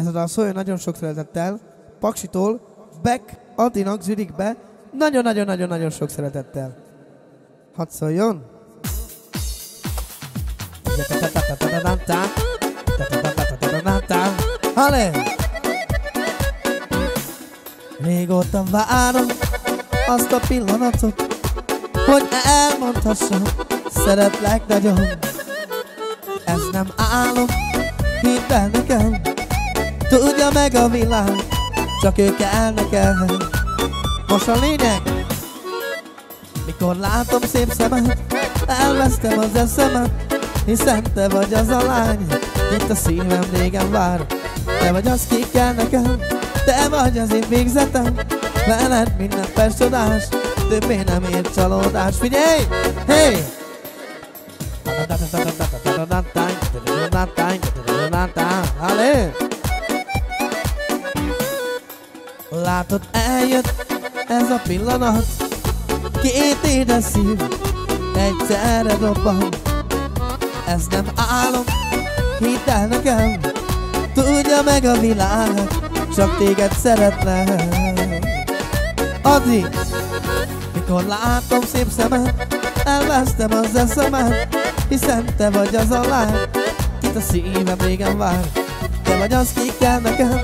Ez a dal szóljon nagyon sok szeretettel. Paksitól Beck Adinak Zürikbe. Nagyon-nagyon-nagyon-nagyon sok szeretettel. Hadd szóljon! Hale! Régóta várom azt a pillanatot, hogy elmondhassam, szeretlek nagyon. Ez nem álom, hidd el nekem, tudja meg a világ, csak ő kell nekem. Most a lényeg, mikor látom szép szemed, elvesztem az eszemet, hiszen te vagy az a lány, itt a szívem régen vár. Te vagy az, ki kell nekem, te vagy az én végzetem, veled minden perc csodás, többé nem ér csalódás. Figyelj! Hey! Allez! Látod, eljött ez a pillanat. Két édes szív egyszerre dobban. Ez nem álom, hidd el nekem Tudja meg a világ, csak téged szeretlek Adi, mikor látom szép szemed Elvesztem az eszemet Hiszen te vagy az a lány Itt a szívem régen vár. Te vagy az, ki kell nekem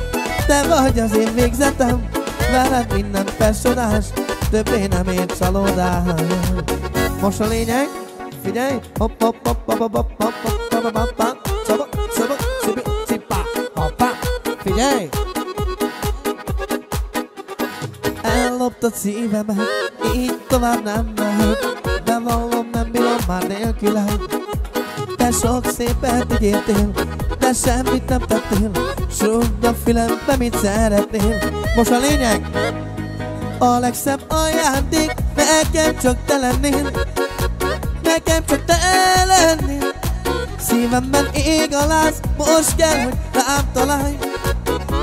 Te vagy az én végzetem Veled minden persodás Többé nem ér csalódás Most a lényeg Figyelj Hopp hopp hopp hopp hopp hopp hopp hopp hopp hopp csibi, csipa, hoppa Figyelj Elloptad szívemet Így tovább nem mehet Bevallom nem bírom már nélküled Te sok szépet ígértél De semmit nem tettél Sugd a fülembe mit szeretnél Most a lényeg? A legszebb ajándék Nekem csak te lennél. Nekem csak te lennél. Szívemben ég a láz Most kell, hogy rám találj.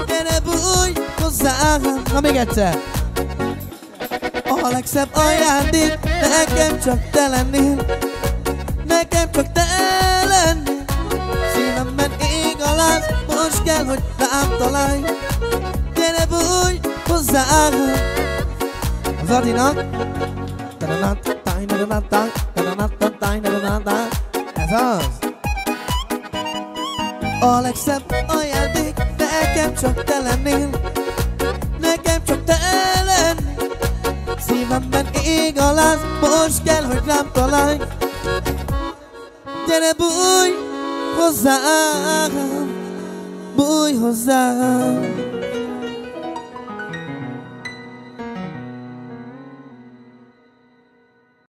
Gyere bújj hozzám. Na még egyszer. A legszebb ajándék Nekem csak te lennél. Nekem csak te lennél. Szívemben ég a láz Most kell, hogy rám találj Hozzám Az Adinak Ez az A legszebb ajándék Nekem csak te lennél Nekem csak te lennél Szívemben ég a láz, most kell, hogy rám találj Gyere bújj hozzám, bújj hozzám